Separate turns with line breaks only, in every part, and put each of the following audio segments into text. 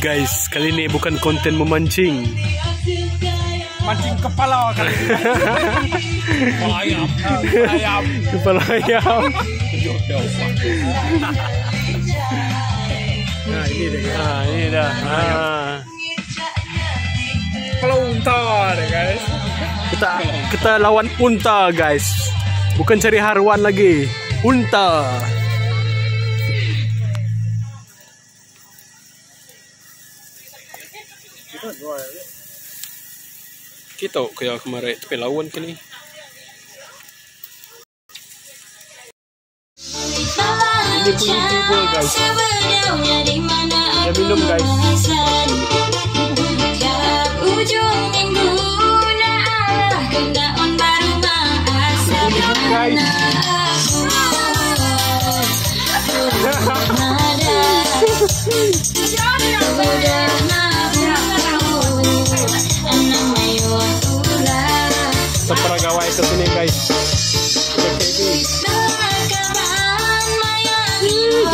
Guys, kali ini bukan konten memancing.
Mancing kepala kali. Kepala ayam. Kepala ayam.
Kepala ayam.
Nah ini deh.
Nah, ini dah. Ah.
Kepala unta guys.
Kita kita lawan unta guys. Bukan cari haruan lagi. Unta. Kita kaya kemarin tapi lawan kan ni.
Ini punya YouTuber guys.
Dia minum guys.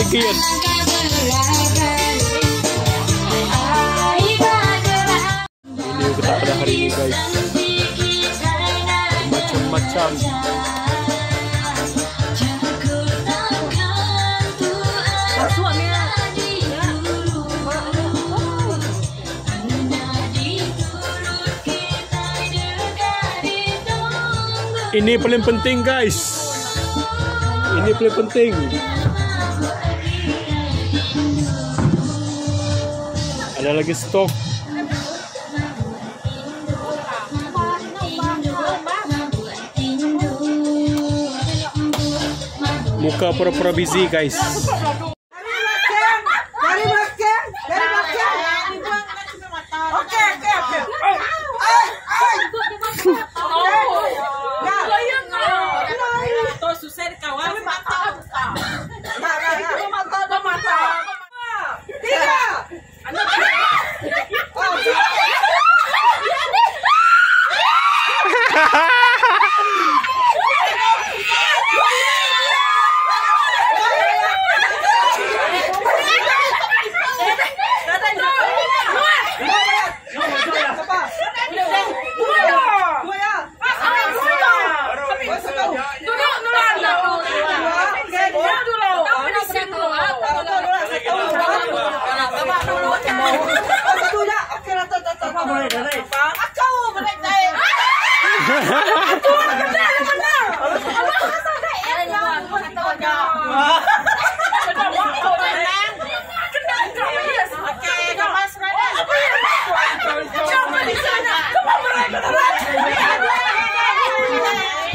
Dikit. Ini kita pada hari ini guys. Macam-macam. Ini paling penting guys. Ini paling penting. Ada lagi stok. Muka pura-pura busy guys.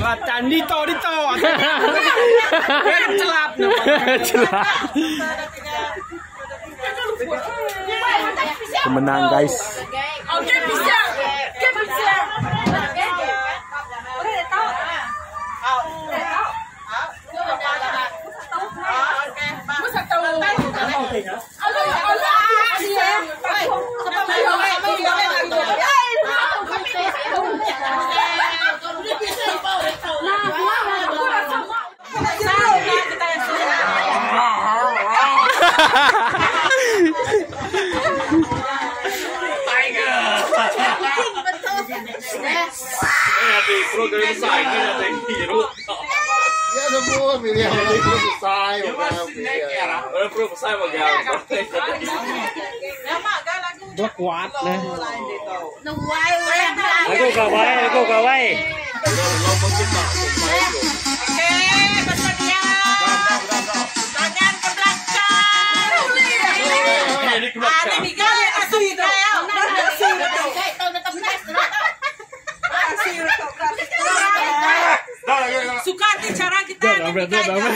Latan dito dito. Celap
Celah. Pemenang guys.
晒晒佢就定條喎。而
家都冇咩嘢，你唔
晒喎。我
哋唔晒喎，
嘅。Buat kuat lah. Nuwai, nuwai. Aku kawai, aku kawai. Kalau mau kita, kita nikahnya.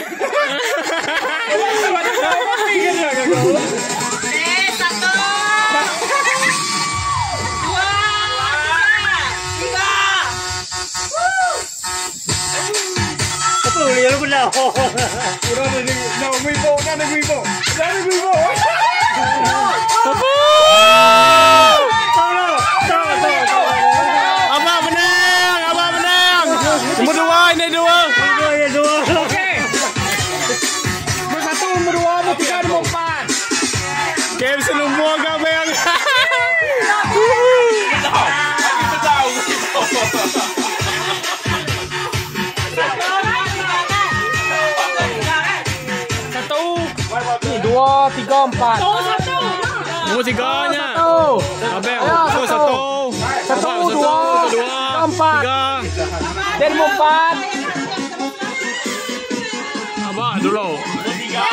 Eh, satu. Dua. Tiga.
Apa yang lu belah?
Udah ada di no wibo, ada wibo. Ada wibo.
Apa? seneng
boga bang satu dua tiga empat.
Dua
satu.
Satu.
Satu. dua empat. dan empat.
Abang dulu.
tiga